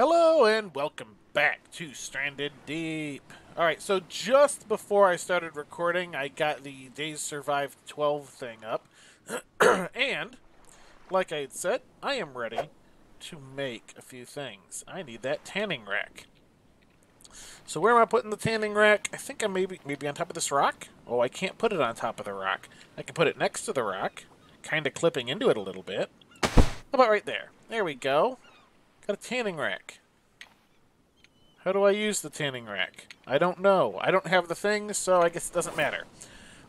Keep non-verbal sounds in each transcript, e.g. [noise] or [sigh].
Hello and welcome back to Stranded Deep. Alright, so just before I started recording, I got the Days Survived 12 thing up. [clears throat] and, like I had said, I am ready to make a few things. I need that tanning rack. So where am I putting the tanning rack? I think I maybe maybe on top of this rock. Oh, I can't put it on top of the rock. I can put it next to the rock, kind of clipping into it a little bit. How about right there? There we go. Got a tanning rack. How do I use the tanning rack? I don't know. I don't have the thing, so I guess it doesn't matter.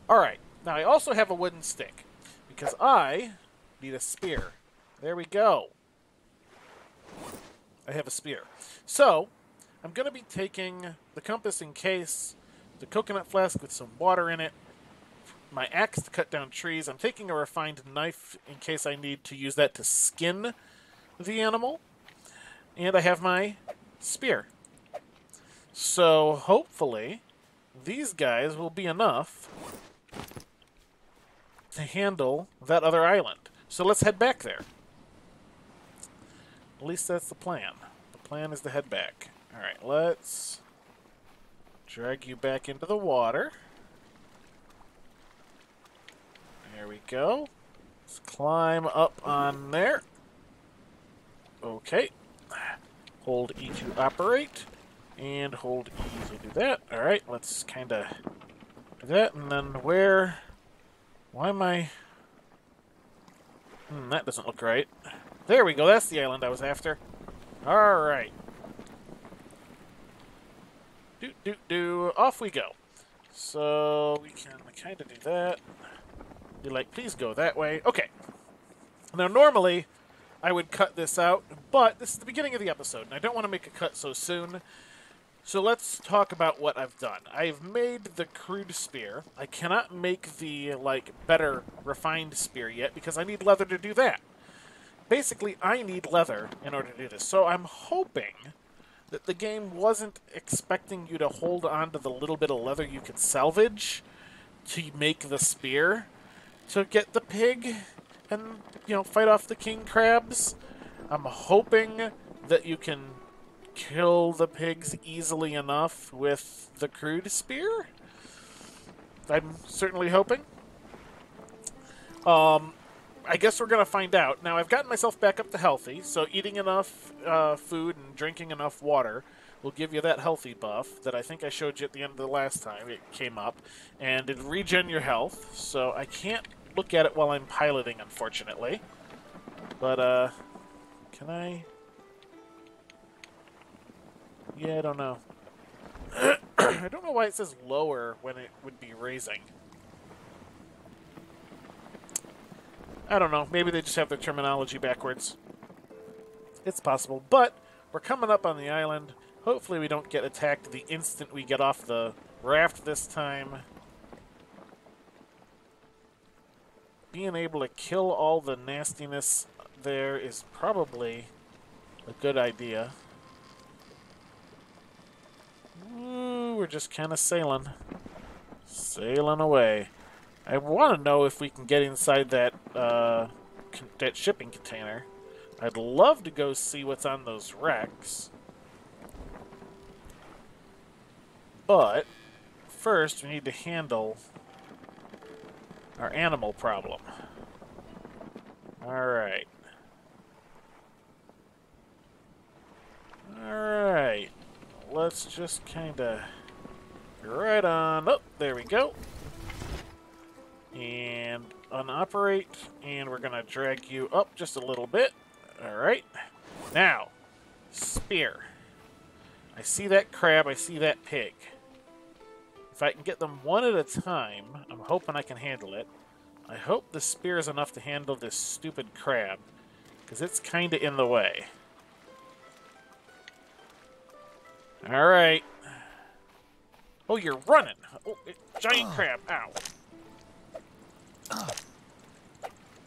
Alright, now I also have a wooden stick, because I need a spear. There we go. I have a spear. So, I'm going to be taking the compass in case, the coconut flask with some water in it, my axe to cut down trees. I'm taking a refined knife in case I need to use that to skin the animal. And I have my spear. So hopefully these guys will be enough to handle that other island. So let's head back there. At least that's the plan. The plan is to head back. Alright, let's drag you back into the water. There we go. Let's climb up on there. Okay. Hold E to operate. And hold E to do that. Alright, let's kind of do that. And then where... Why am I... Hmm, that doesn't look right. There we go. That's the island I was after. Alright. Do, do, do. Off we go. So we can kind of do that. Be like, please go that way. Okay. Now, normally, I would cut this out, but this is the beginning of the episode, and I don't want to make a cut so soon. So let's talk about what I've done. I've made the crude spear. I cannot make the, like, better refined spear yet because I need leather to do that. Basically, I need leather in order to do this. So I'm hoping that the game wasn't expecting you to hold on to the little bit of leather you could salvage to make the spear to get the pig and, you know, fight off the king crabs. I'm hoping that you can kill the pigs easily enough with the crude spear. I'm certainly hoping. Um, I guess we're going to find out. Now, I've gotten myself back up to healthy, so eating enough uh, food and drinking enough water will give you that healthy buff that I think I showed you at the end of the last time it came up. And it'll regen your health, so I can't look at it while I'm piloting, unfortunately. But, uh, can I... Yeah, I don't know. [coughs] I don't know why it says lower when it would be raising. I don't know. Maybe they just have their terminology backwards. It's possible. But we're coming up on the island. Hopefully we don't get attacked the instant we get off the raft this time. Being able to kill all the nastiness there is probably a good idea. Ooh, we're just kind of sailing. Sailing away. I want to know if we can get inside that uh, that shipping container. I'd love to go see what's on those wrecks. But first, we need to handle our animal problem. Alright. Alright. Let's just kind of... Right on. Oh, there we go. And unoperate. And we're to drag you up just a little bit. Alright. Now, spear. I see that crab. I see that pig. If I can get them one at a time, I'm hoping I can handle it. I hope the spear is enough to handle this stupid crab, because it's kind of in the way. Alright. Oh, you're running! Oh, it, giant crab, ow.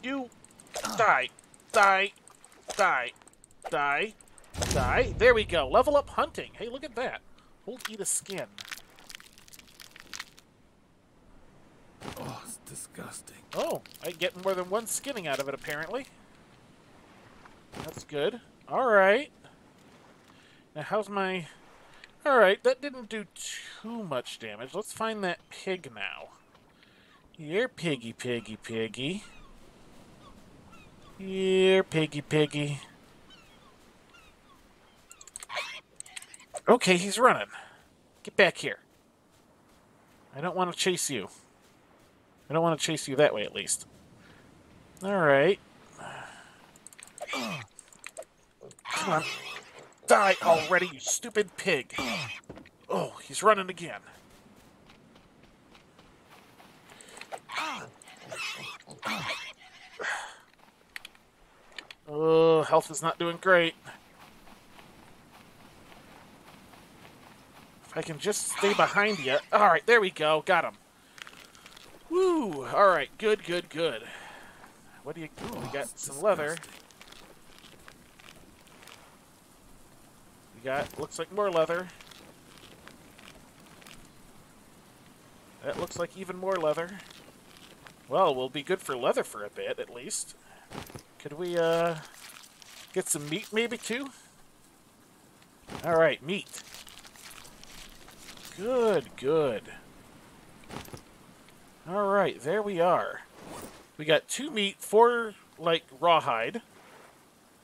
You die, die, die, die, die. There we go. Level up hunting. Hey, look at that. We'll eat a skin. Oh, it's disgusting. Oh, I get more than one skinning out of it, apparently. That's good. Alright. Now, how's my... Alright, that didn't do too much damage. Let's find that pig now. Here, piggy, piggy, piggy. Here, piggy, piggy. Okay, he's running. Get back here. I don't want to chase you. I don't want to chase you that way, at least. Alright. Come on. Die already, you stupid pig. Oh, he's running again. Oh, health is not doing great. If I can just stay behind you. All right, there we go. Got him. Woo! All right, good, good, good. What do you? Ooh, we got some leather. We got looks like more leather. That looks like even more leather. Well, we'll be good for leather for a bit, at least. Could we, uh, get some meat, maybe, too? Alright, meat. Good, good. Alright, there we are. We got two meat, four, like, rawhide.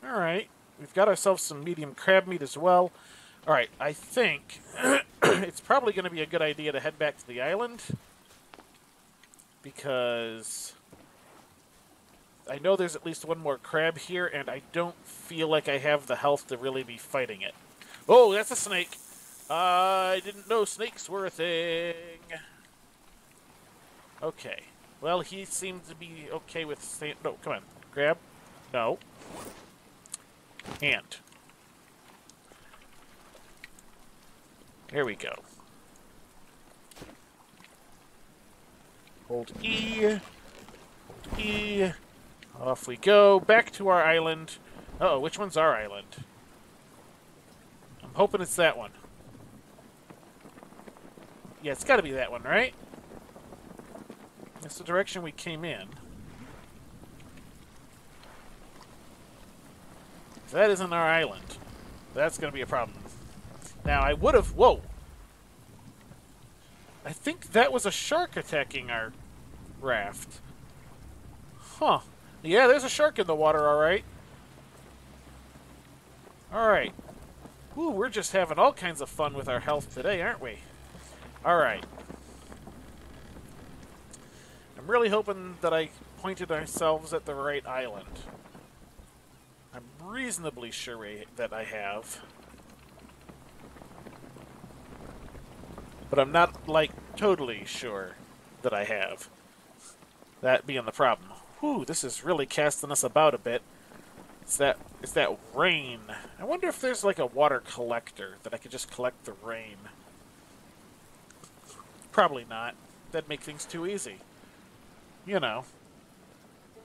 Alright, we've got ourselves some medium crab meat as well. Alright, I think [clears throat] it's probably going to be a good idea to head back to the island. Because I know there's at least one more crab here, and I don't feel like I have the health to really be fighting it. Oh, that's a snake. I didn't know snakes were a thing. Okay. Well, he seems to be okay with. No, come on. Grab. No. Hand. Here we go. Hold E. Hold E. Off we go. Back to our island. Uh oh, which one's our island? I'm hoping it's that one. Yeah, it's got to be that one, right? That's the direction we came in. If that isn't our island, that's going to be a problem. Now, I would have... Whoa! I think that was a shark attacking our raft. Huh. Yeah, there's a shark in the water, alright. Alright. Ooh, we're just having all kinds of fun with our health today, aren't we? Alright. Really hoping that I pointed ourselves at the right island. I'm reasonably sure that I have. But I'm not, like, totally sure that I have. That being the problem. Whew, this is really casting us about a bit. It's that, it's that rain. I wonder if there's, like, a water collector that I could just collect the rain. Probably not. That'd make things too easy. You know.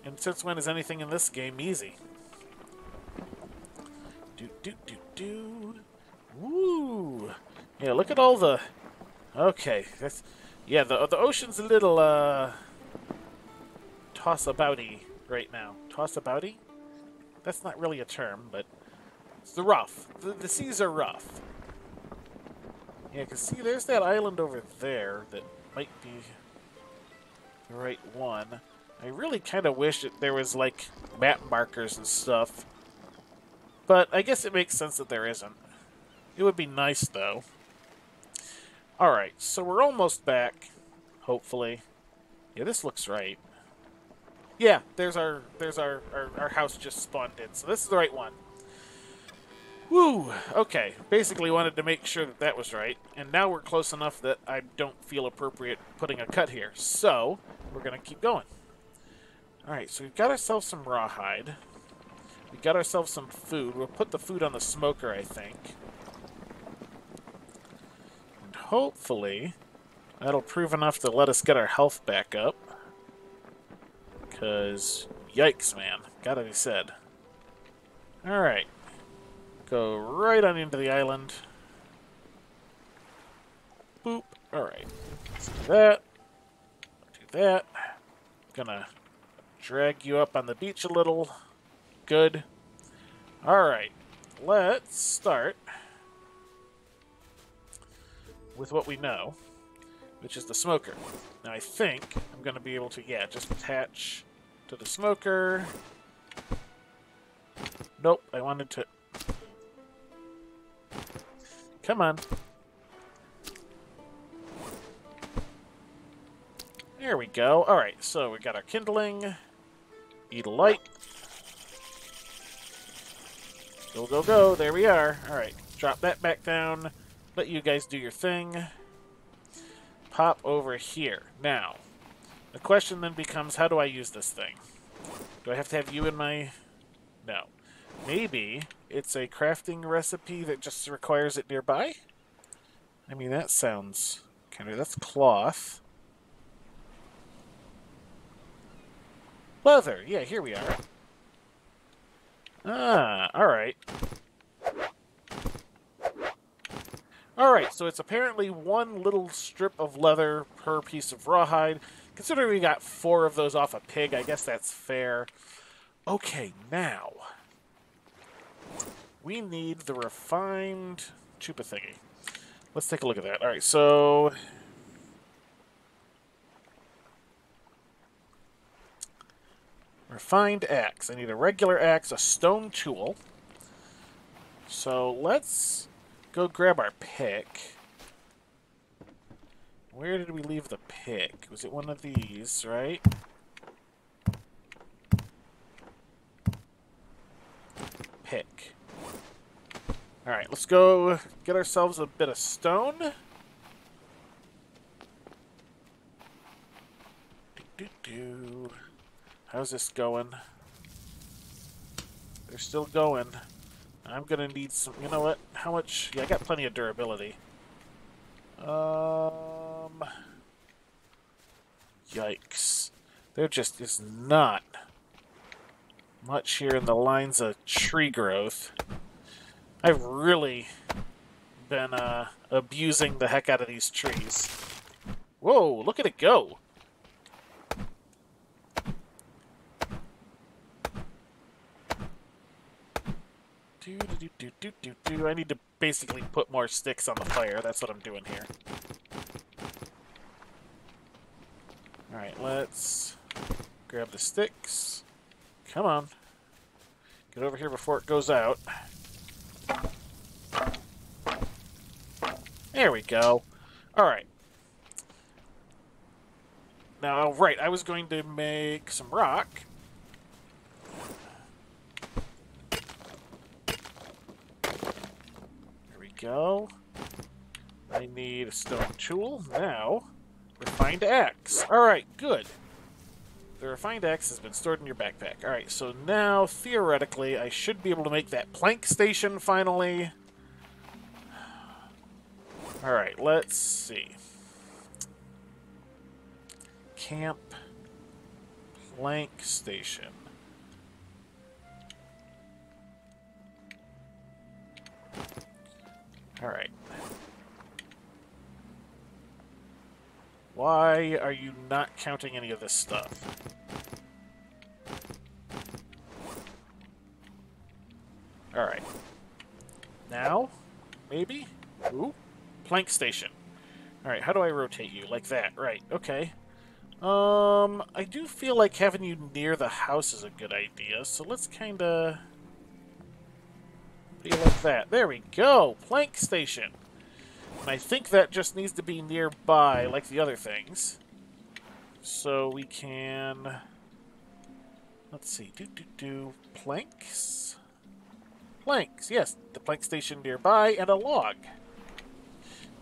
And since when is anything in this game easy? Do do do do. Woo! Yeah, look at all the Okay, that's yeah. The the ocean's a little uh, toss abouty right now. Toss abouty? That's not really a term, but it's the rough. The, the seas are rough. Yeah, cause see, there's that island over there that might be the right one. I really kind of wish that there was like map markers and stuff, but I guess it makes sense that there isn't. It would be nice though. Alright, so we're almost back, hopefully. Yeah, this looks right. Yeah, there's our there's our, our, our house just spawned in, so this is the right one. Woo! Okay, basically wanted to make sure that that was right, and now we're close enough that I don't feel appropriate putting a cut here. So, we're going to keep going. Alright, so we've got ourselves some rawhide. We got ourselves some food. We'll put the food on the smoker, I think And hopefully that'll prove enough to let us get our health back up. Because, yikes, man. Gotta be said. Alright. Go right on into the island. Boop. Alright. Let's do that. Do that. Gonna drag you up on the beach a little. Good. Alright. Let's start with what we know, which is the smoker. Now I think I'm going to be able to, yeah, just attach to the smoker. Nope, I wanted to... Come on. There we go. Alright, so we got our kindling. Eat a light. Go, go, go. There we are. Alright, drop that back down. Let you guys do your thing. Pop over here. Now, the question then becomes, how do I use this thing? Do I have to have you in my... No. Maybe it's a crafting recipe that just requires it nearby? I mean, that sounds kind of... That's cloth. Leather. Yeah, here we are. Ah, alright. Alright, so it's apparently one little strip of leather per piece of rawhide. Considering we got four of those off a pig, I guess that's fair. Okay, now... We need the refined chupa thingy. Let's take a look at that. Alright, so... Refined axe. I need a regular axe, a stone tool. So let's go grab our pick. Where did we leave the pick? Was it one of these, right? Pick. Alright, let's go get ourselves a bit of stone. How's this going? They're still going. I'm gonna need some... You know what? How much... Yeah, I got plenty of durability. Um... Yikes. There just is not much here in the lines of tree growth. I've really been uh, abusing the heck out of these trees. Whoa, look at it go! Do, do, do, do, do, do. I need to basically put more sticks on the fire. That's what I'm doing here. Alright, let's grab the sticks. Come on. Get over here before it goes out. There we go. Alright. Now, right, I was going to make some rock. There we go. I need a stone tool. Now, refined axe. Alright, good. The refined axe has been stored in your backpack. Alright, so now, theoretically, I should be able to make that plank station finally. Alright, let's see. Camp plank station. Alright. Why are you not counting any of this stuff? Alright. Now? Maybe? Ooh. Plank station. Alright, how do I rotate you? Like that. Right, okay. Um, I do feel like having you near the house is a good idea, so let's kinda like that. There we go! Plank station! And I think that just needs to be nearby, like the other things. So we can... Let's see. Do, do, do. Planks? Planks, yes. The plank station nearby and a log.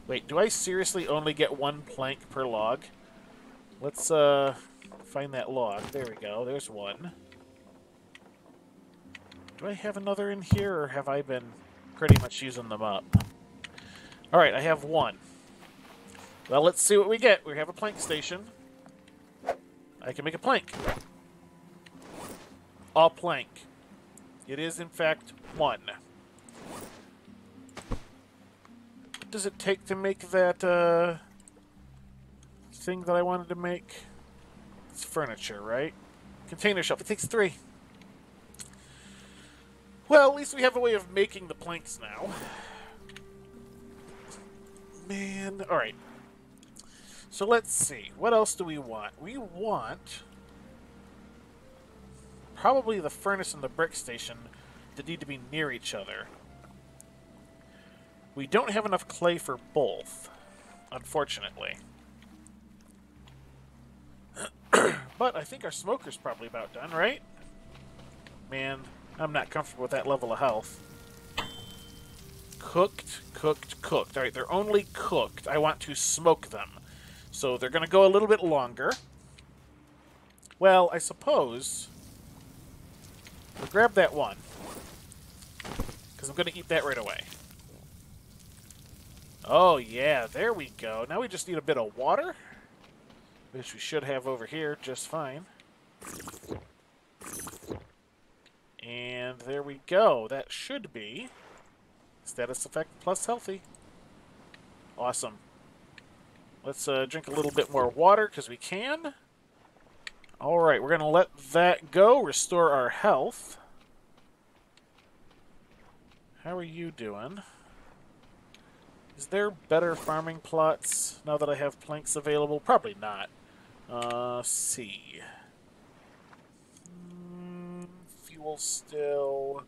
Wait, do I seriously only get one plank per log? Let's, uh, find that log. There we go. There's one. Do I have another in here, or have I been pretty much using them up? Alright, I have one. Well, let's see what we get. We have a plank station. I can make a plank. A plank. It is, in fact, one. What does it take to make that, uh, thing that I wanted to make? It's furniture, right? Container shelf. It takes three. Well, at least we have a way of making the planks now. Man. All right. So let's see. What else do we want? We want probably the furnace and the brick station that need to be near each other. We don't have enough clay for both, unfortunately. [clears throat] but I think our smoker's probably about done, right? Man, I'm not comfortable with that level of health. Cooked, cooked, cooked. Alright, they're only cooked. I want to smoke them. So they're going to go a little bit longer. Well, I suppose... We'll grab that one. Because I'm going to eat that right away. Oh, yeah, there we go. Now we just need a bit of water. Which we should have over here just fine. And there we go. That should be status effect plus healthy. Awesome. Let's uh, drink a little bit more water because we can. Alright, we're going to let that go, restore our health. How are you doing? Is there better farming plots now that I have planks available? Probably not. Uh, see. Mm, fuel still.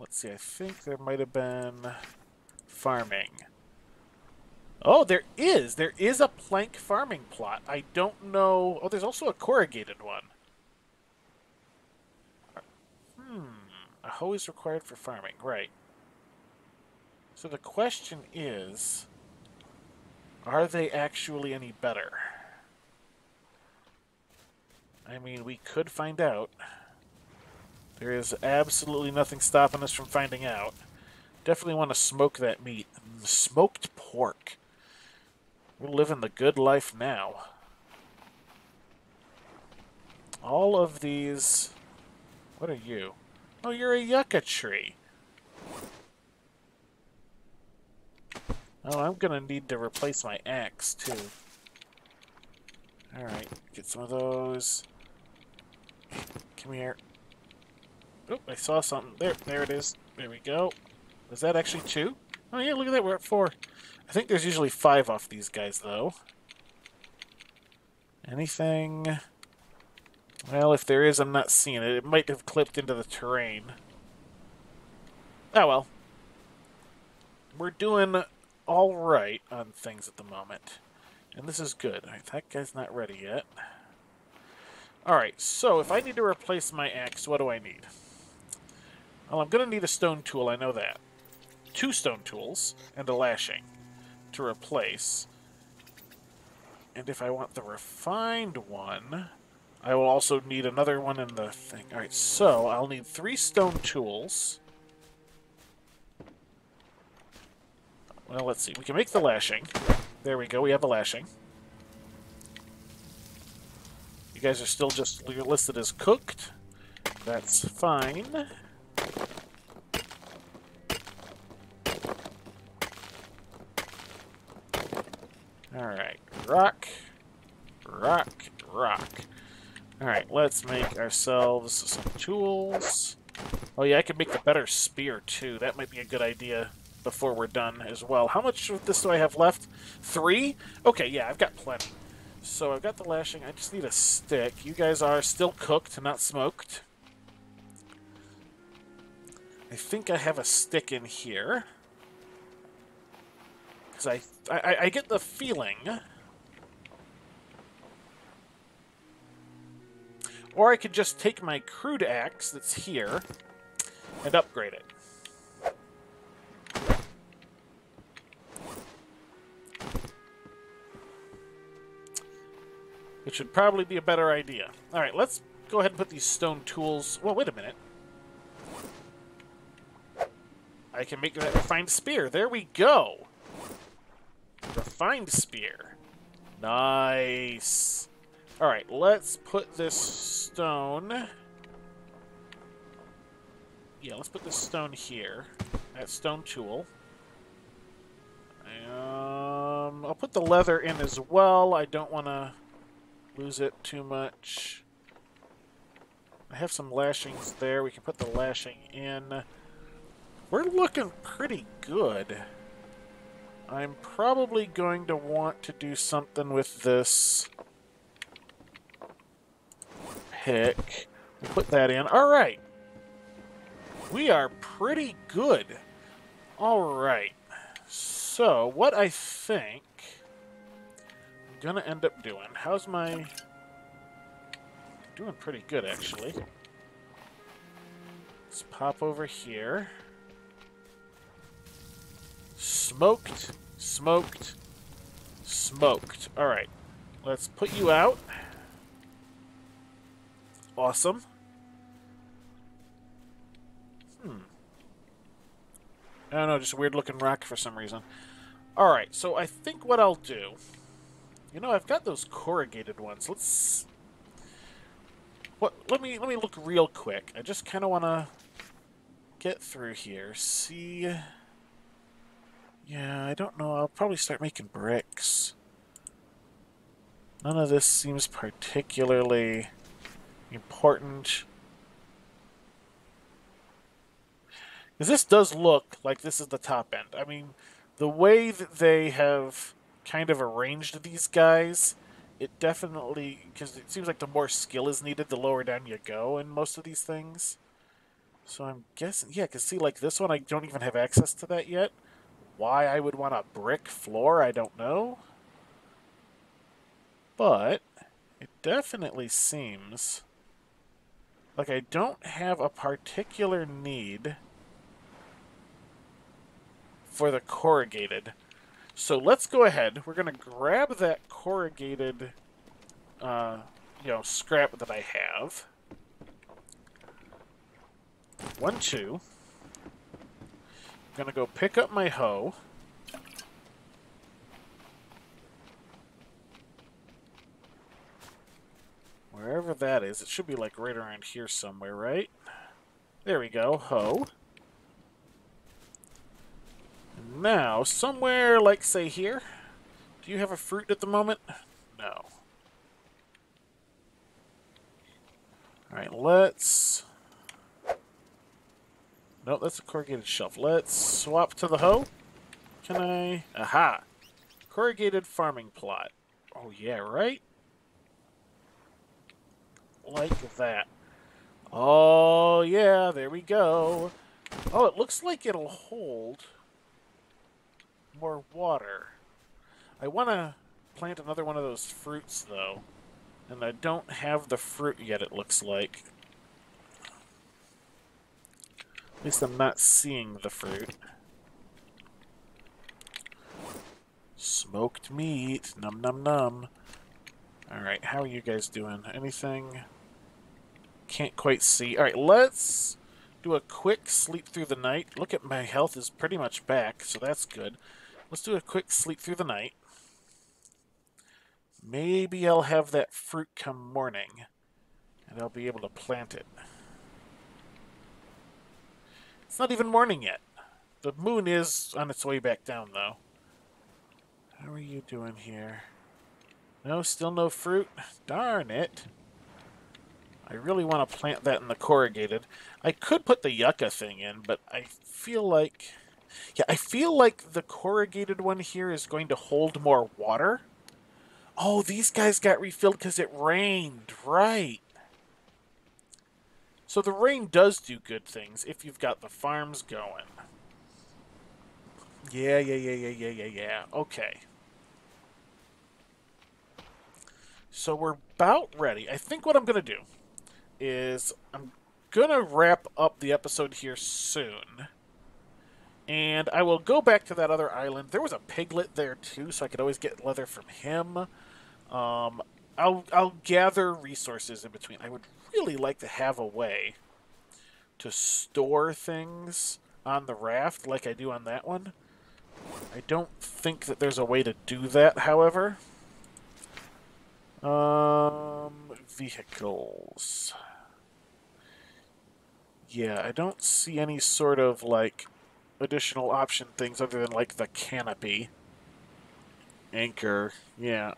Let's see, I think there might have been farming. Oh, there is. There is a plank farming plot. I don't know. Oh, there's also a corrugated one. Hmm. A hoe is required for farming. Right. So the question is, are they actually any better? I mean, we could find out. There is absolutely nothing stopping us from finding out. Definitely want to smoke that meat. Mm, smoked pork. We're living the good life now. All of these... What are you? Oh, you're a yucca tree. Oh, I'm gonna need to replace my axe, too. Alright, get some of those. Come here. I saw something. There, there it is. There we go. Is that actually two? Oh yeah, look at that, we're at four. I think there's usually five off these guys, though. Anything... Well, if there is, I'm not seeing it. It might have clipped into the terrain. Oh well. We're doing alright on things at the moment. And this is good. That guy's not ready yet. Alright, so if I need to replace my axe, what do I need? Well, I'm going to need a stone tool, I know that. Two stone tools and a lashing to replace. And if I want the refined one, I will also need another one in the thing. Alright, so I'll need three stone tools. Well, let's see. We can make the lashing. There we go. We have a lashing. You guys are still just listed as cooked. That's fine. Alright, rock, rock, rock. Alright, let's make ourselves some tools. Oh yeah, I can make the better spear too. That might be a good idea before we're done as well. How much of this do I have left? Three? Okay, yeah, I've got plenty. So I've got the lashing. I just need a stick. You guys are still cooked, not smoked. I think I have a stick in here. Because I, I, I get the feeling... Or I could just take my crude axe that's here and upgrade it. Which would probably be a better idea. Alright, let's go ahead and put these stone tools... Well, wait a minute. I can make that refined spear. There we go. Refined spear. Nice. Alright, let's put this stone... Yeah, let's put this stone here. That stone tool. Um, I'll put the leather in as well. I don't want to lose it too much. I have some lashings there. We can put the lashing in. We're looking pretty good I'm probably going to want to do something with this pick. Put that in. All right. We are pretty good. All right. So, what I think I'm going to end up doing... How's my... Doing pretty good, actually. Let's pop over here. Smoked, smoked, smoked. Alright. Let's put you out. Awesome. Hmm. I don't know, just a weird looking rock for some reason. Alright, so I think what I'll do... You know, I've got those corrugated ones. Let's... What? Let me let me look real quick. I just kind of want to get through here. See... Yeah, I don't know. I'll probably start making bricks. None of this seems particularly important. Because this does look like this is the top end. I mean, the way that they have kind of arranged these guys, it definitely... Because it seems like the more skill is needed, the lower down you go in most of these things. So I'm guessing... Yeah, because see, like this one, I don't even have access to that yet. Why I would want a brick floor, I don't know. But it definitely seems like I don't have a particular need for the corrugated. So let's go ahead. We're going to grab that corrugated uh, you know, scrap that I have. One, two gonna go pick up my hoe. Wherever that is, it should be like right around here somewhere, right? There we go, hoe. And now, somewhere like, say, here. Do you have a fruit at the moment? No. Alright, let's no, that's a corrugated shelf. Let's swap to the hoe. Can I? Aha! Corrugated farming plot. Oh, yeah, right? Like that. Oh, yeah, there we go. Oh, it looks like it'll hold more water. I want to plant another one of those fruits, though. And I don't have the fruit yet, it looks like. At least I'm not seeing the fruit. Smoked meat. Num num num. Alright, how are you guys doing? Anything? Can't quite see. Alright, let's do a quick sleep through the night. Look at my health is pretty much back, so that's good. Let's do a quick sleep through the night. Maybe I'll have that fruit come morning, and I'll be able to plant it. It's not even morning yet. The moon is on its way back down, though. How are you doing here? No, still no fruit? Darn it. I really want to plant that in the corrugated. I could put the yucca thing in, but I feel like... Yeah, I feel like the corrugated one here is going to hold more water. Oh, these guys got refilled because it rained. Right. So the rain does do good things if you've got the farms going. Yeah, yeah, yeah, yeah, yeah, yeah, yeah. Okay. So we're about ready. I think what I'm going to do is I'm going to wrap up the episode here soon. And I will go back to that other island. There was a piglet there too, so I could always get leather from him. Um, I'll I'll gather resources in between. I would really like to have a way to store things on the raft like I do on that one. I don't think that there's a way to do that, however. Um, vehicles. Yeah, I don't see any sort of, like, additional option things other than, like, the canopy. Anchor, yeah.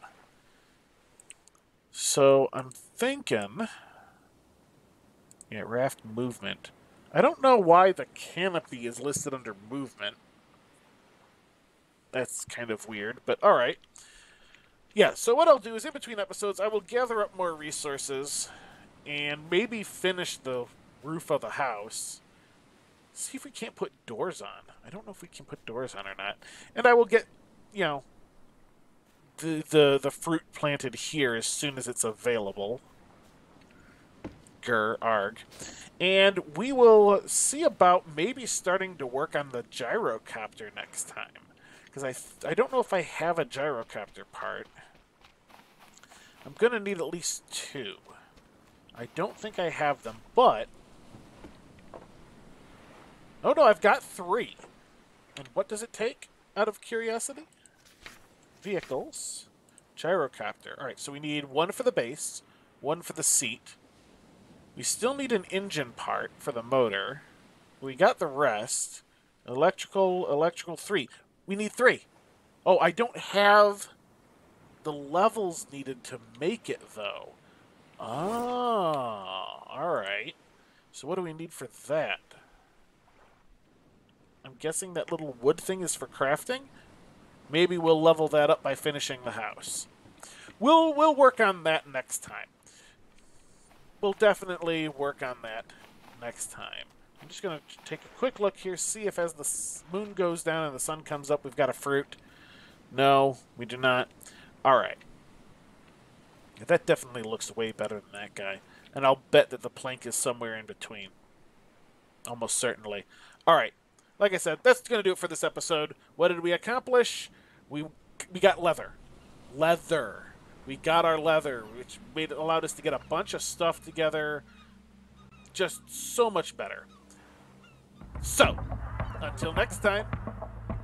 So, I'm thinking... Yeah, raft movement. I don't know why the canopy is listed under movement. That's kind of weird, but all right. Yeah, so what I'll do is in between episodes, I will gather up more resources and maybe finish the roof of the house. See if we can't put doors on. I don't know if we can put doors on or not. And I will get, you know, the the, the fruit planted here as soon as it's available. Gur arg. And we will see about maybe starting to work on the gyrocopter next time. Because I, I don't know if I have a gyrocopter part. I'm going to need at least two. I don't think I have them, but... Oh no, I've got three. And what does it take, out of curiosity? Vehicles. Gyrocopter. Alright, so we need one for the base, one for the seat. We still need an engine part for the motor. We got the rest. Electrical, electrical, three. We need three. Oh, I don't have the levels needed to make it, though. Ah, alright. So what do we need for that? I'm guessing that little wood thing is for crafting? Maybe we'll level that up by finishing the house. We'll we'll work on that next time. We'll definitely work on that next time. I'm just going to take a quick look here, see if as the moon goes down and the sun comes up, we've got a fruit. No, we do not. All right. That definitely looks way better than that guy. And I'll bet that the plank is somewhere in between. Almost certainly. All right. Like I said, that's going to do it for this episode. What did we accomplish? We we got leather. Leather. We got our leather, which made allowed us to get a bunch of stuff together. Just so much better. So, until next time,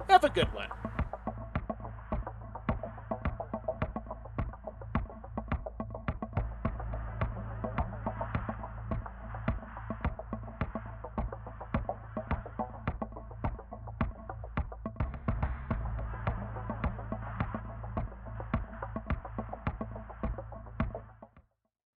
have a good one.